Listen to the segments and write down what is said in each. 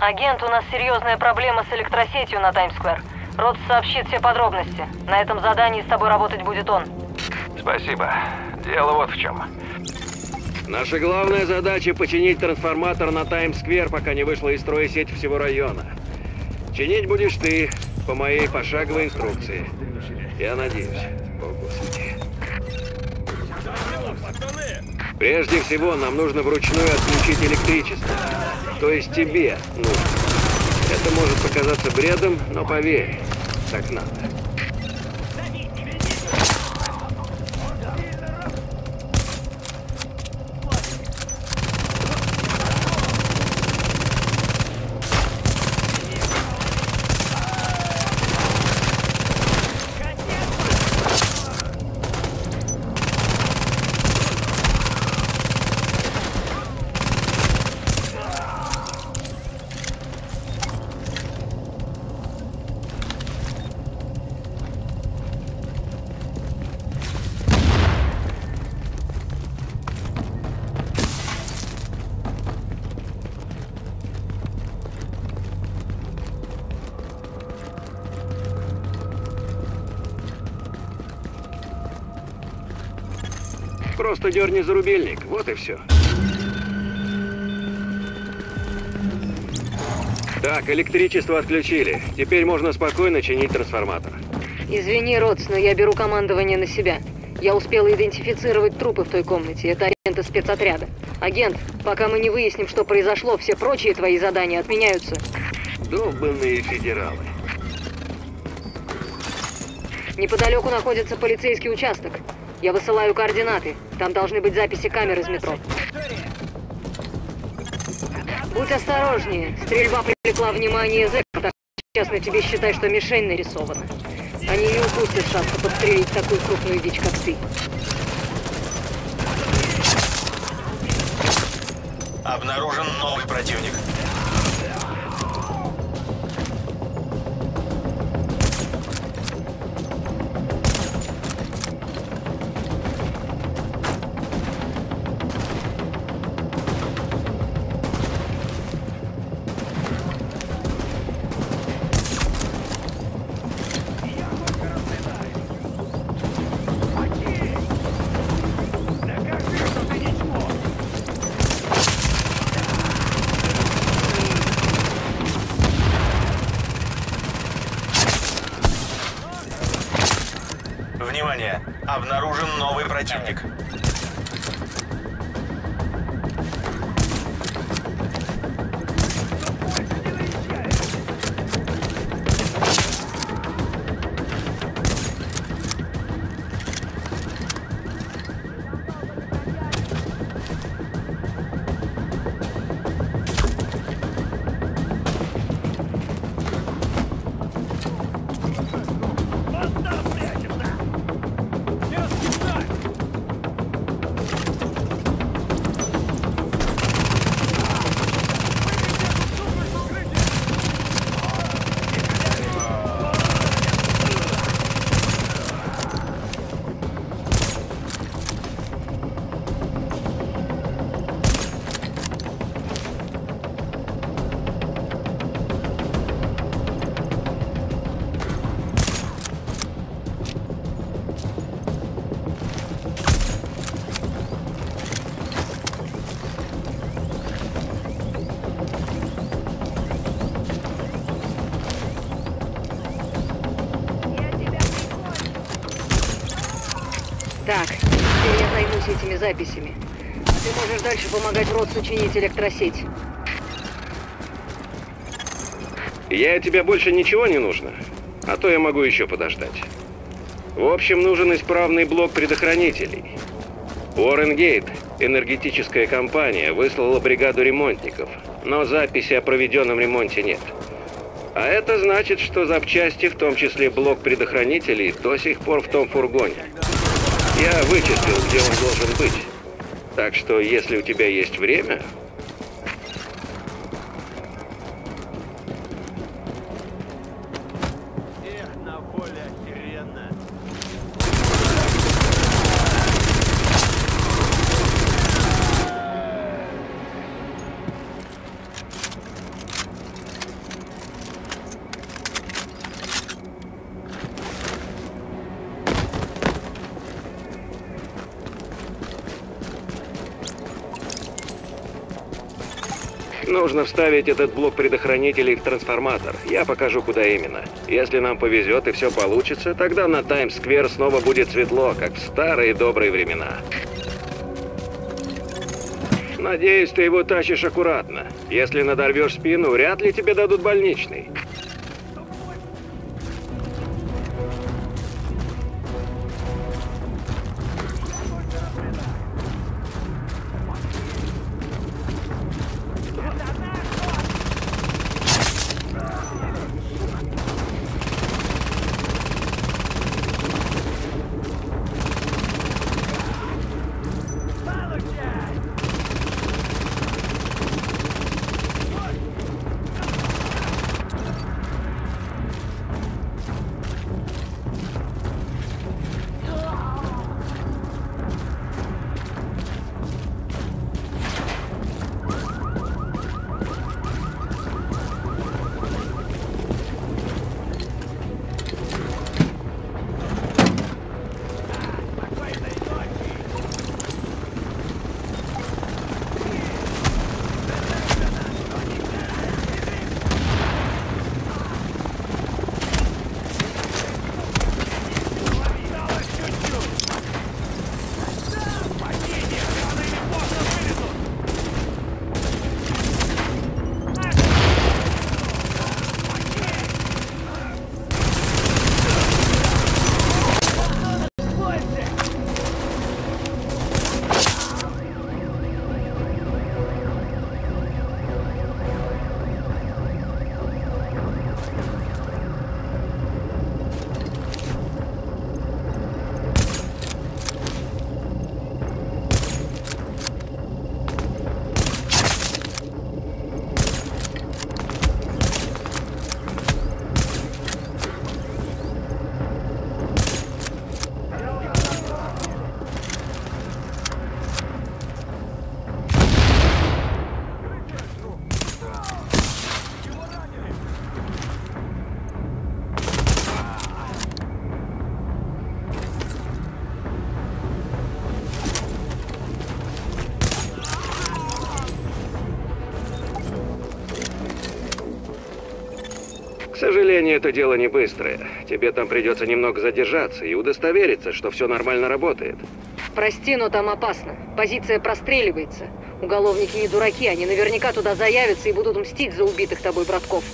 Агент, у нас серьезная проблема с электросетью на Таймсквер. Рот сообщит все подробности. На этом задании с тобой работать будет он. Спасибо. Дело вот в чем. Наша главная задача — починить трансформатор на Таймс-сквер, пока не вышла из строя сеть всего района. Чинить будешь ты, по моей пошаговой инструкции. Я надеюсь. Прежде всего, нам нужно вручную отключить электричество. То есть тебе нужно. Это может показаться бредом, но поверь, так надо. Просто дерни зарубельник, вот и все. Так, электричество отключили. Теперь можно спокойно чинить трансформатор. Извини, Ротс, но я беру командование на себя. Я успела идентифицировать трупы в той комнате. Это агенты спецотряда. Агент, пока мы не выясним, что произошло, все прочие твои задания отменяются. Долбанные федералы. Неподалеку находится полицейский участок. Я высылаю координаты. Там должны быть записи камер из метро. Будь осторожнее. Стрельба привлекла внимание зэков, так честно тебе считай, что мишень нарисована. Они не упустят шанса подстрелить такую крупную дичь, как ты. Обнаружен новый противник. Обнаружен новый противник. Этими записями. Ты можешь дальше помогать Ротсу чинить электросеть. Я от тебя больше ничего не нужно? А то я могу еще подождать. В общем, нужен исправный блок предохранителей. Уорренгейт, энергетическая компания, выслала бригаду ремонтников, но записи о проведенном ремонте нет. А это значит, что запчасти, в том числе блок предохранителей, до сих пор в том фургоне. Я вычислил, где он должен быть. Так что, если у тебя есть время, Нужно вставить этот блок предохранителей в трансформатор. Я покажу, куда именно. Если нам повезет и все получится, тогда на Таймс-сквер снова будет светло, как в старые добрые времена. Надеюсь, ты его тащишь аккуратно. Если надорвешь спину, вряд ли тебе дадут больничный. Сожалению, это дело не быстрое. Тебе там придется немного задержаться и удостовериться, что все нормально работает. Прости, но там опасно. Позиция простреливается. Уголовники не дураки, они наверняка туда заявятся и будут мстить за убитых тобой братков.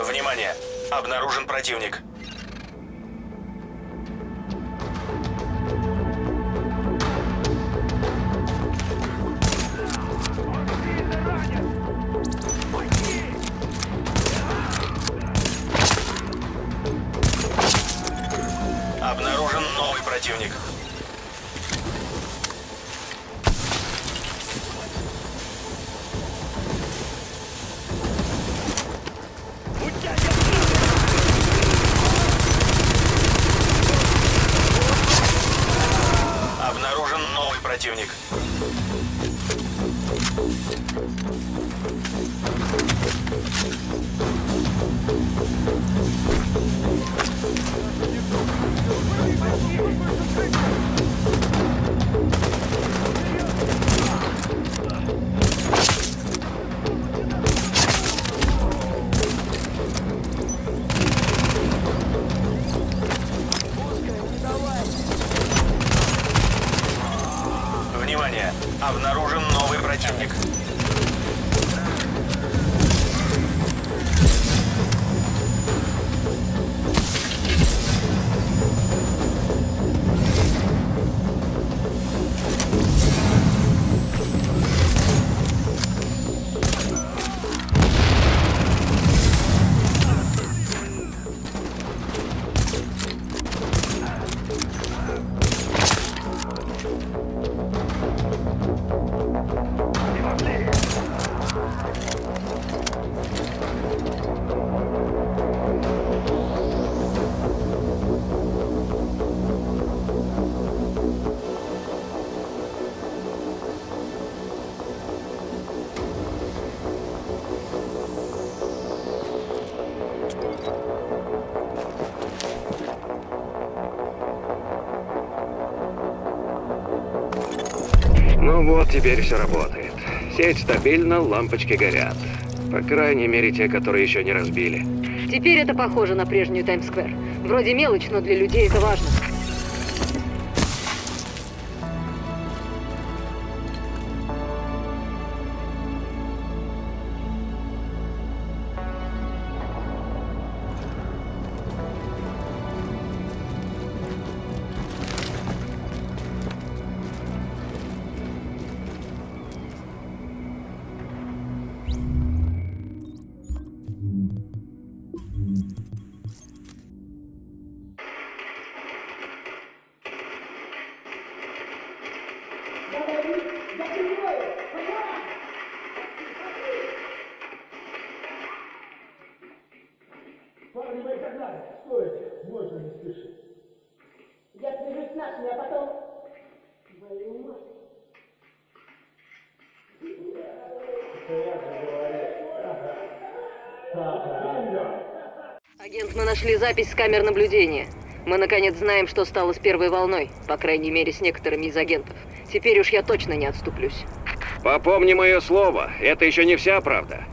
Внимание! Обнаружен противник. Противник. Обнаружен новый противник. Внимание! Ну вот, теперь все работает. Сеть стабильна, лампочки горят. По крайней мере, те, которые еще не разбили. Теперь это похоже на прежнюю Таймс-сквер. Вроде мелочь, но для людей это важно. Парни мои догнали. Можно не спешить. Я свяжусь с нашими, а потом... Агент, мы нашли запись с камер наблюдения. Мы наконец знаем, что стало с первой волной. По крайней мере, с некоторыми из агентов. Теперь уж я точно не отступлюсь. Попомни мое слово, это еще не вся правда.